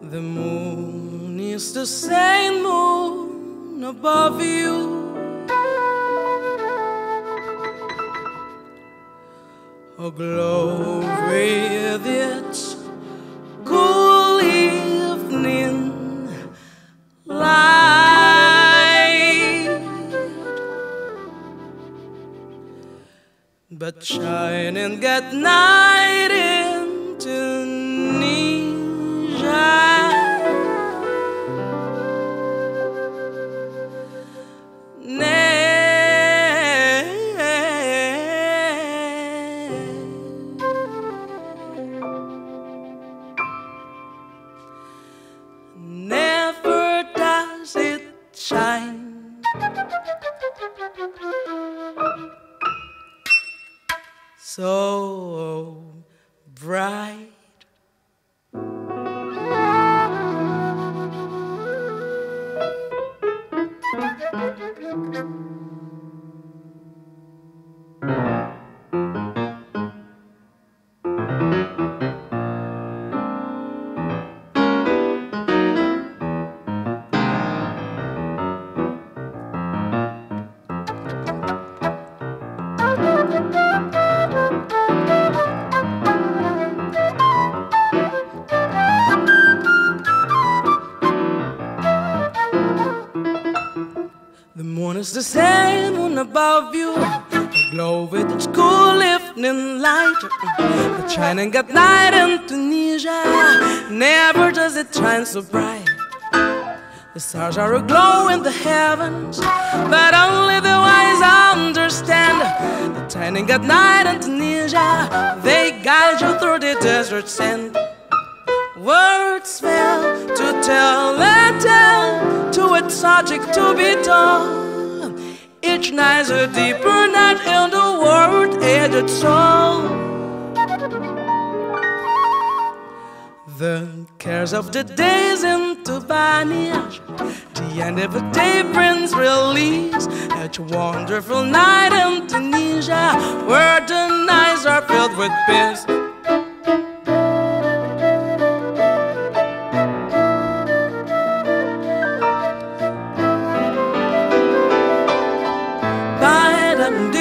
The moon is the same moon above you. Aglow with its shining at night bright. Above you, aglow with its cool evening light. The shining at night in Tunisia, never does it shine so bright. The stars are aglow in the heavens, but only the wise understand. The shining at night in Tunisia, they guide you through the desert sand. Words fail to tell a tale to its to be told. Each night's a deeper night in the world and its soul. The cares of the days into vanish. The end of the day brings release. A wonderful night in Tunisia, where the nights are filled with peace. ben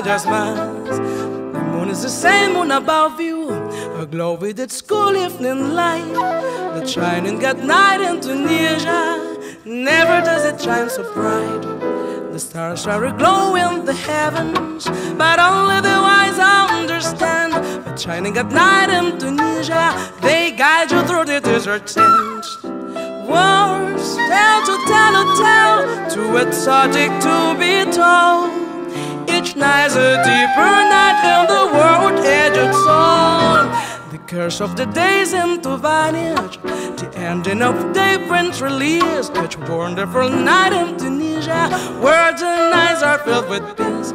jasmines. The moon is the same moon above you, a glow with its cool evening light. The shining at night in Tunisia, never does it shine so bright. The stars are aglow in the heavens, but only the wise understand. But shining at night in Tunisia, they guide you through the desert sands. Words tell to tell to tell, too exotic to be told. Night's a deeper night in the world edged soul. The curse of the days into vanish, the ending of day brings release. Each wonderful night in Tunisia, where the nights are filled with peace.